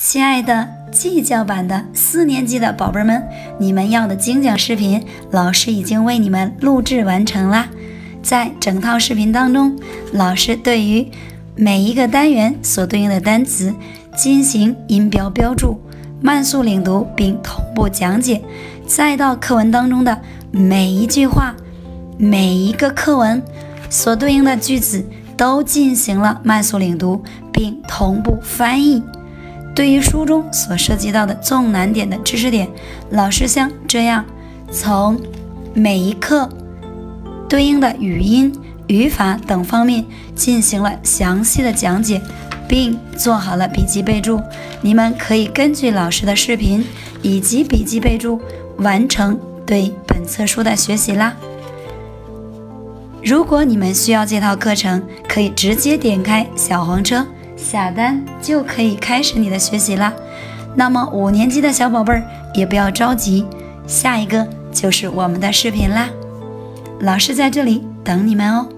亲爱的技教版的四年级的宝贝们，你们要的精讲视频，老师已经为你们录制完成啦。在整套视频当中，老师对于每一个单元所对应的单词进行音标标注、慢速领读并同步讲解，再到课文当中的每一句话、每一个课文所对应的句子都进行了慢速领读并同步翻译。对于书中所涉及到的重难点的知识点，老师像这样从每一课对应的语音、语法等方面进行了详细的讲解，并做好了笔记备注。你们可以根据老师的视频以及笔记备注完成对本册书的学习啦。如果你们需要这套课程，可以直接点开小黄车。下单就可以开始你的学习啦。那么五年级的小宝贝儿也不要着急，下一个就是我们的视频啦。老师在这里等你们哦。